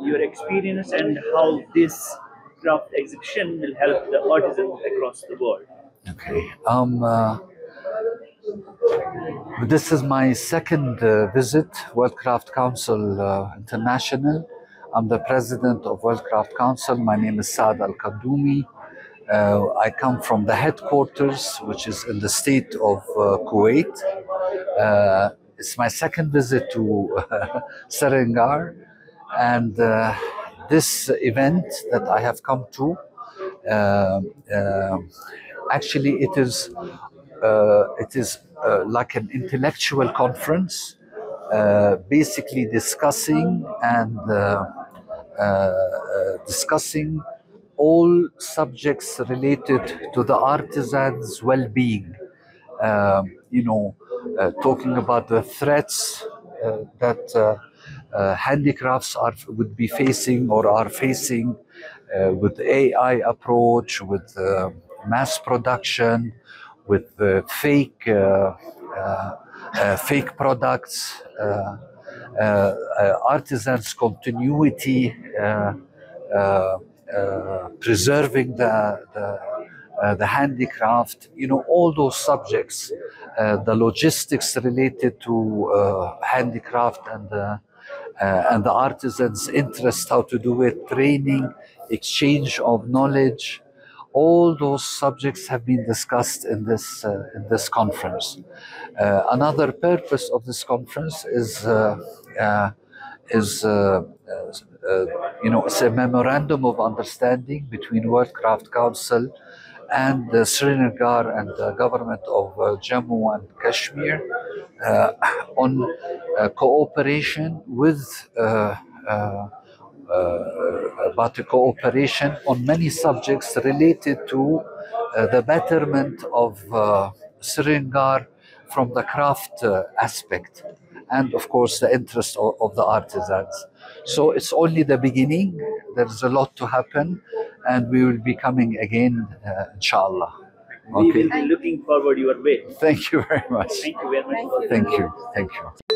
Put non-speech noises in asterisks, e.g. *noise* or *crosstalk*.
your experience and how this craft exhibition will help the artisans across the world. Okay. Um, uh, this is my second uh, visit, World Craft Council uh, International. I'm the president of World Craft Council. My name is Saad Al-Qaddumi. Uh, I come from the headquarters, which is in the state of uh, Kuwait. Uh, it's my second visit to *laughs* Srinagar, and uh, this event that I have come to, uh, uh, actually, it is uh, it is like an intellectual conference, basically discussing and discussing all subjects related to the artisan's well-being. Um, you know, uh, talking about the threats uh, that handicrafts are would be facing or are facing uh, with AI approach, with uh, mass production, with uh, fake uh, uh, uh, fake products, uh, uh, uh, artisans' continuity, uh, uh, uh, preserving the the, uh, the handicraft. You know all those subjects, uh, the logistics related to uh, handicraft and. Uh, and the artisans' interest, how to do it, training, exchange of knowledge, all those subjects have been discussed in this uh, in this conference. Uh, another purpose of this conference is is uh, you know it's a memorandum of understanding between World Craft Council and the Srinagar and the government of uh, Jammu and Kashmir on uh, cooperation with. Uh, uh, uh, about cooperation on many subjects related to uh, the betterment of uh, Srinagar from the craft uh, aspect and of course the interest of, of the artisans. So it's only the beginning. There's a lot to happen and we will be coming again uh, inshallah. We Okay. will be looking forward your way. Thank you very much. Thank you very much. for Thank you. Thank you.